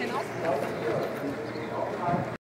Genau.